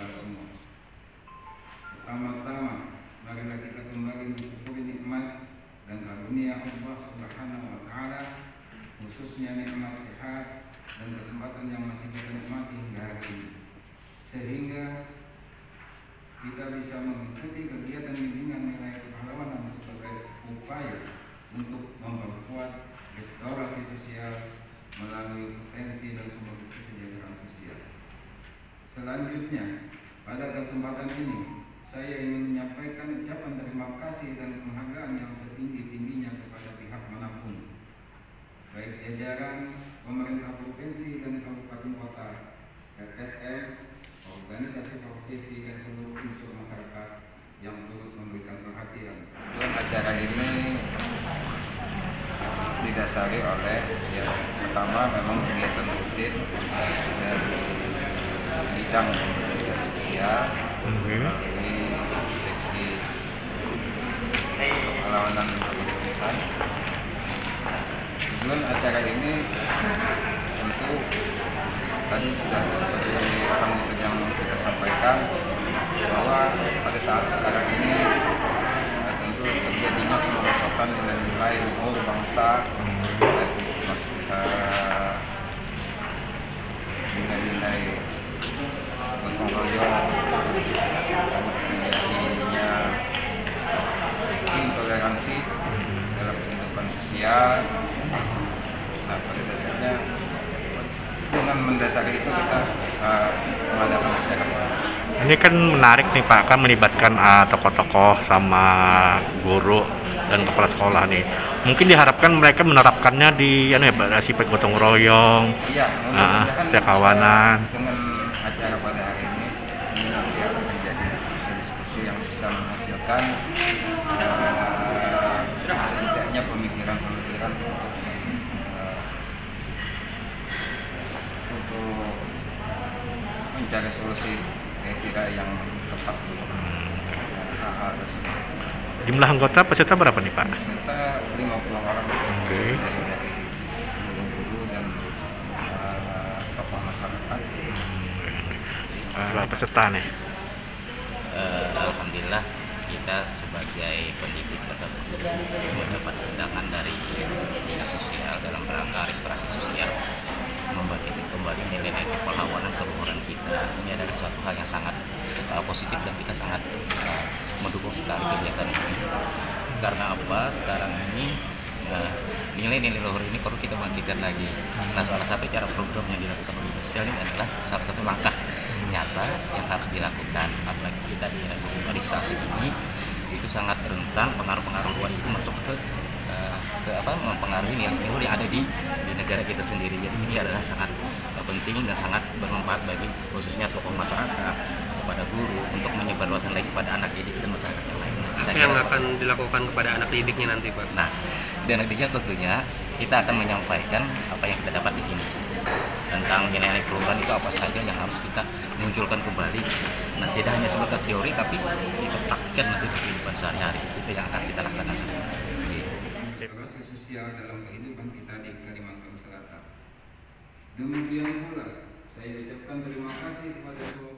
kita semua. Pertama-tama, marilah kita kembali mensyukuri nikmat dan karunia Allah Subhanahu wa taala khususnya nikmat sehat dan kesempatan yang masih kita nikmati hingga hari ini sehingga kita bisa mengikuti kegiatan bimbingan nilai kepahlawanan sebagai upaya untuk memperkuat restorasi sosial melalui potensi dan sumber kesejahteraan sosial. Selanjutnya, pada kesempatan ini saya ingin menyampaikan ucapan terima kasih dan penghargaan yang setinggi-tingginya kepada pihak mana pun, baik jajaran pemerintah provinsi dan kabupaten kota, RSM, organisasi profesi dan seluruh unsur masyarakat yang turut memberikan perhatian. Acara ini didasari oleh ya pertama memang kegiatan rutin dari bidang pendidikan sosial melalui seksi perlawanan kepengurusan. Tujuan acara ini tentu tadi sudah seperti sambutan yang kita sampaikan bahwa pada saat sekarang ini eh, tentu terjadinya pemerosotan nilai-nilai luhur bangsa baik itu mas eh, nilai-nilai gotong royong dan terjadinya intoleransi dalam kehidupan sosial nah pada dasarnya dengan mendasari itu kita eh, mengadakan acara ini. Kan menarik nih Pak, kan melibatkan ah, tokoh-tokoh sama guru dan kepala sekolah nih. Mungkin diharapkan mereka menerapkannya di anu ya, sifat gotong royong, Iya, Ah, mudah-mudahan setiap kawanan. dengan acara pada hari ini ini nanti akan terjadi diskusi-diskusi yang bisa menghasilkan eh, setidaknya pemikiran-pemikiran untuk eh, untuk mencari solusi kira-kira yang tepat untuk hal-hal tersebut. jumlah anggota peserta berapa nih Pak? Serta 50 orang Oke. dari dari guru-guru dan eh, tokoh masyarakat. Uh, peserta nih. Eh, Alhamdulillah kita sebagai pendidik atau guru mendapat undangan dari dinas sosial dalam rangka restorasi sosial membangkitkan kembali nilai-nilai kepahlawanan ini adalah suatu hal yang sangat eh, positif dan kita sangat eh, mendukung sekali kegiatan ini. Karena apa? Sekarang ini eh, nilai-nilai luhur ini perlu kita bangkitkan lagi. Nah salah satu cara program yang dilakukan oleh dinas sosial ini adalah salah satu langkah nyata yang harus dilakukan. Apalagi kita di era globalisasi ini itu sangat rentan pengaruh-pengaruh luar itu masuk ke eh, ke apa mempengaruhi nilai-nilai yang ada di di negara kita sendiri jadi ini adalah sangat eh, penting dan sangat bermanfaat bagi khususnya tokoh masyarakat kepada guru untuk menyebarluaskan lagi pada anak didik dan masyarakat yang lain. Apa yang akan dilakukan kepada anak didiknya nanti Pak? Nah, dan nantinya tentunya kita akan menyampaikan apa yang kita dapat di sini tentang nilai-nilai kelurahan itu apa saja yang harus kita munculkan kembali. Nah, tidak hanya sebatas teori, tapi kita praktikkan nanti di kehidupan sehari-hari. Itu yang akan kita laksanakan. Integrasi sosial dalam kehidupan kita di Kalimantan Selatan. Demikian pula, saya ucapkan terima kasih kepada semua